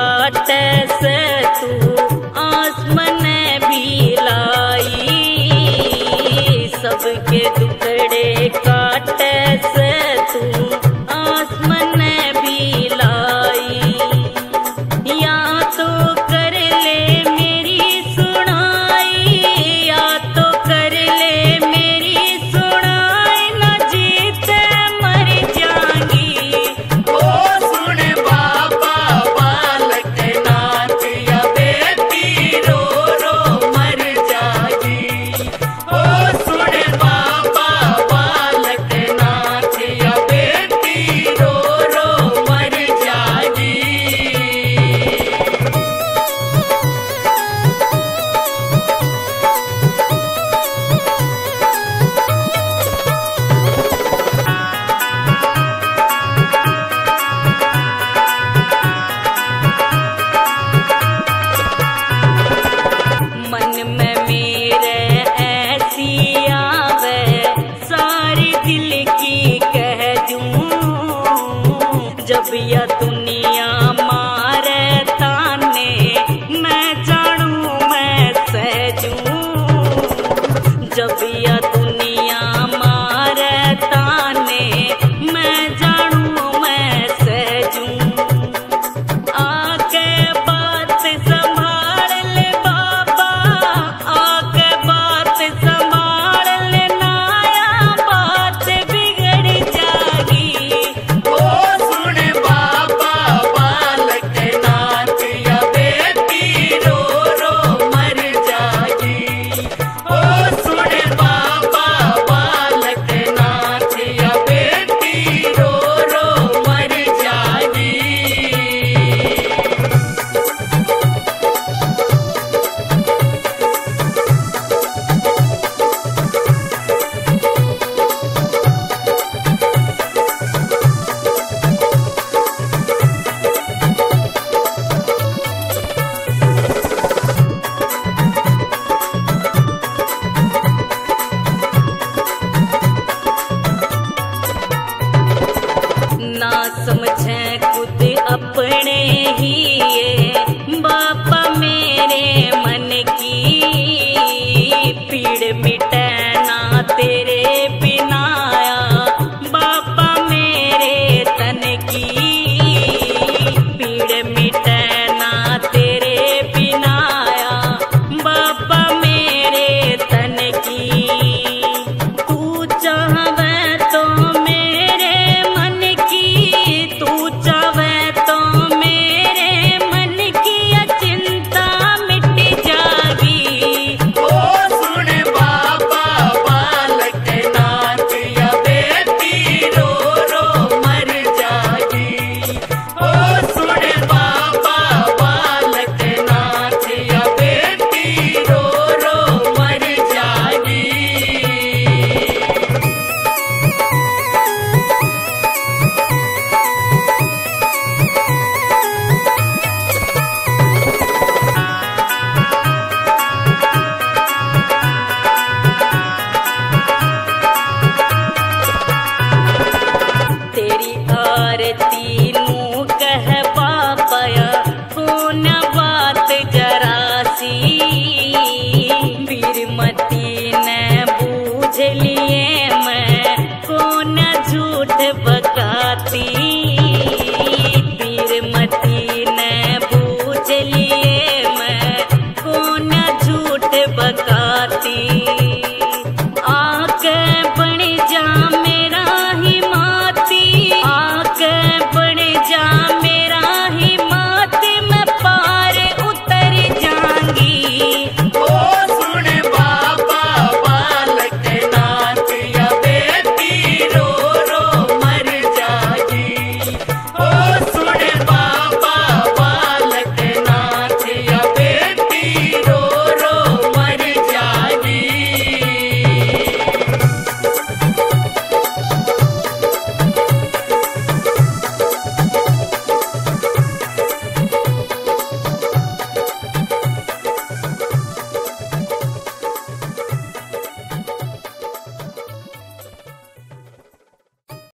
Ah, आरती नू कह बात जरासी। बीरमती ने बूझ लिए मैं कौन झूठ